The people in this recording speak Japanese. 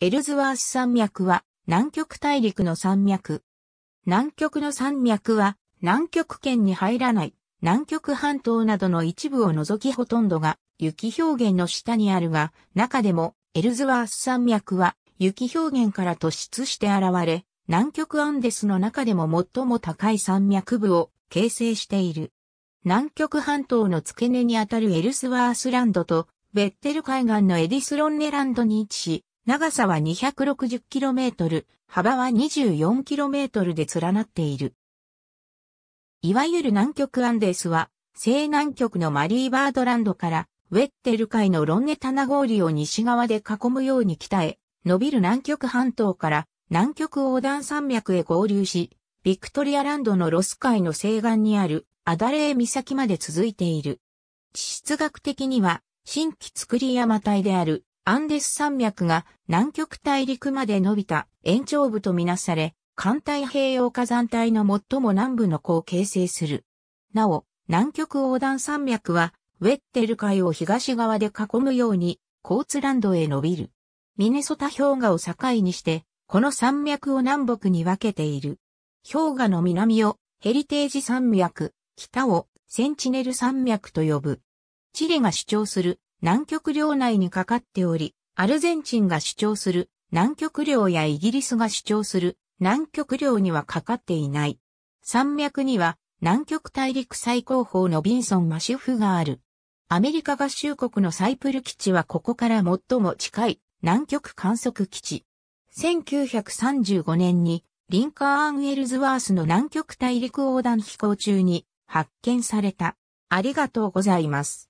エルズワース山脈は南極大陸の山脈。南極の山脈は南極圏に入らない南極半島などの一部を除きほとんどが雪表現の下にあるが、中でもエルズワース山脈は雪表現から突出して現れ、南極アンデスの中でも最も高い山脈部を形成している。南極半島の付け根にあたるエルスワースランドとウェッデル海岸のエディスロンネランドに位置し、長さは 260km、幅は 24km で連なっている。いわゆる南極アンデスは、西南極のマリーバードランドからウェッデル海のロンネタナゴーリを西側で囲むように北へ、伸びる南極半島から南極横断山脈へ合流し、ビクトリアランドのロス海の西岸にあるアダレー岬まで続いている。地質学的には、新規作り山帯であるアンデス山脈が南極大陸まで伸びた延長部とみなされ、環太平洋火山帯の最も南部の湖を形成する。なお、南極横断山脈は、ウェッテル海を東側で囲むように、コーツランドへ伸びる。ミネソタ氷河を境にして、この山脈を南北に分けている。氷河の南をヘリテージ山脈、北をセンチネル山脈と呼ぶ。チリが主張する南極領内にかかっており、アルゼンチンが主張する南極領やイギリスが主張する南極領にはかかっていない。山脈には南極大陸最高峰のビンソンマシュフがある。アメリカ合衆国のサイプル基地はここから最も近い南極観測基地。1935年にリンカーン・エルズワースの南極大陸横断飛行中に発見された。ありがとうございます。